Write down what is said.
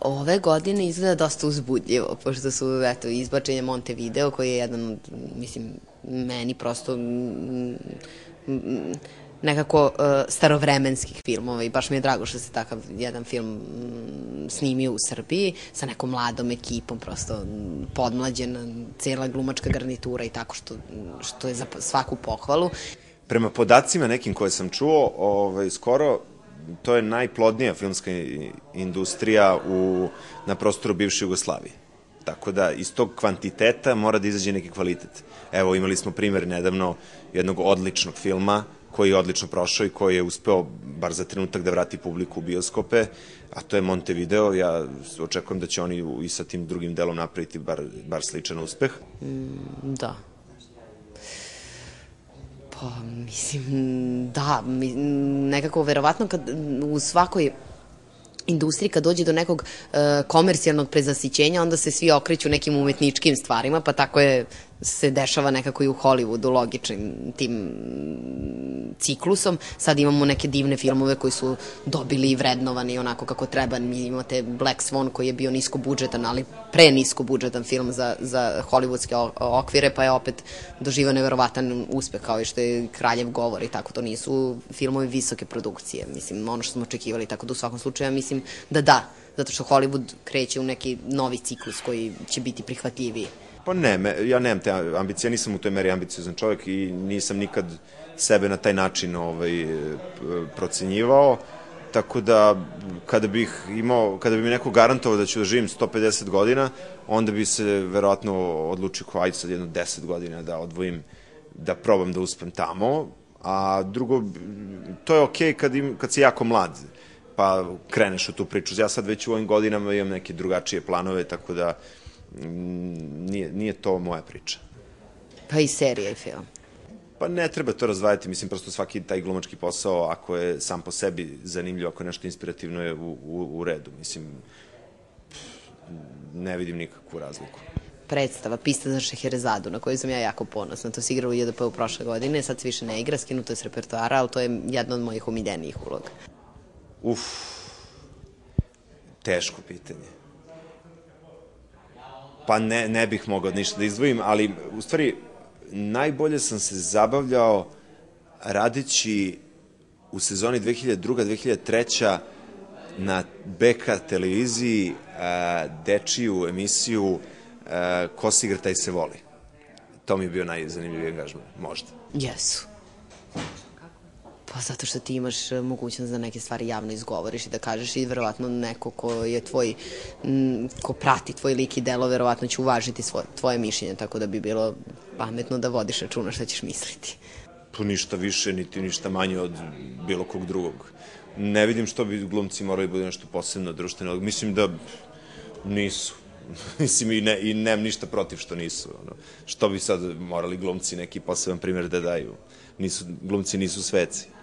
ove godine izgleda dosta uzbudljivo, pošto su, eto, izbačenje Montevideo, koji je jedan od, mislim, meni prosto mm, nekako uh, starovremenskih filmova i baš mi je drago što se takav jedan film snimio u Srbiji sa nekom mladom ekipom, prosto podmlađena cela glumačka garnitura i tako što, što je za svaku pohvalu. Prema podacima nekim koje sam čuo, ovaj, skoro to je najplodnija filmska industrija u, na prostoru bivše Jugoslavije. Tako da iz tog kvantiteta mora da izađe neki kvalitet. Evo imali smo primer nedavno jednog odličnog filma koji je odlično prošao i koji je uspeo bar za trenutak da vrati publiku u bioskope, a to je Montevideo. Ja očekujem da će oni i sa tim drugim delom napraviti bar, bar sličan uspeh. Mm, da, Pa, mislim, da, nekako verovatno kad u svakoj industriji kad dođe do nekog uh, komercijalnog prezasićenja, onda se svi okreću nekim umetničkim stvarima, pa tako je se dešava nekako i u Hollywoodu logičnim tim ciklusom. Sad imamo neke divne filmove koji su dobili i vrednovani onako kako treba. Mi imate Black Swan koji je bio nisko budžetan, ali pre nisko budžetan film za, za hollywoodske okvire, pa je opet doživao neverovatan uspeh kao i što je Kraljev govor i tako. To nisu filmovi visoke produkcije. Mislim, ono što smo očekivali. Tako da u svakom slučaju mislim da da, zato što Hollywood kreće u neki novi ciklus koji će biti prihvatljiviji. Pa ne, me, ja nemam te ambicije, nisam u toj meri ambiciozan čovjek i nisam nikad sebe na taj način ovaj, procenjivao. Tako da, kada bih imao, kada bi mi neko garantovao da ću da živim 150 godina, onda bi se verovatno odlučio kao ajde sad jedno 10 godina da odvojim, da probam da uspem tamo, a drugo, to je okej okay kad, im, kad si jako mlad, pa kreneš u tu priču. Ja sad već u ovim godinama imam neke drugačije planove, tako da nije, nije to moja priča. Pa i serija i film. Pa ne treba to razvajati, mislim, prosto svaki taj glumački posao, ako je sam po sebi zanimljiv, ako je nešto inspirativno, je u, u, u redu. Mislim, ne vidim nikakvu razliku predstava Pista za Šeherezadu, na koju sam ja jako ponosna. To se igralo u JDP u prošle godine, sad se više ne igra, skinuto je s repertoara, ali to je jedna od mojih omiljenijih uloga. Uf, teško pitanje. Pa ne, ne bih mogao ništa da izdvojim, ali u stvari najbolje sam se zabavljao radići u sezoni 2002-2003 na BK televiziji a, dečiju emisiju a, Ko se igra, taj se voli. To mi je bio najzanimljiviji angažman, možda. Jesu. Pa zato što ti imaš e, mogućnost da neke stvari javno izgovoriš i da kažeš i verovatno neko ko je tvoj, ko prati tvoj lik i delo, verovatno će uvažiti svoje, tvoje mišljenje, tako da bi bilo pametno da vodiš računa šta ćeš misliti. Pa ništa više, niti ništa manje od bilo kog drugog. Ne vidim što bi glumci morali da bude nešto posebno društveno. Mislim da nisu. Mislim, i, ne, i nemam ništa protiv što nisu. Ono. Što bi sad morali glumci neki poseban primjer da daju. Nisu, glumci nisu sveci.